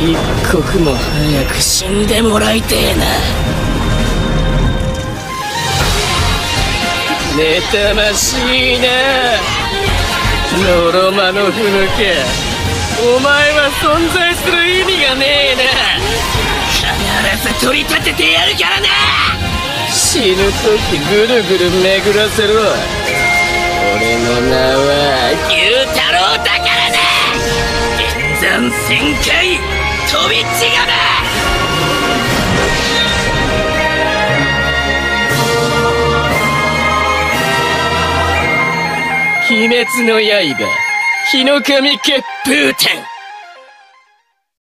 一刻も早く死んでもらいてえな。妬ましいな。ノロマノフ抜け。お前は存在する意味がねえな。必ず取り立ててやるからな。死ぬ時ぐるぐる巡らせろ。俺の名は牛太郎だからな。連山旋回飛び違め鬼滅の刃日の神血風天。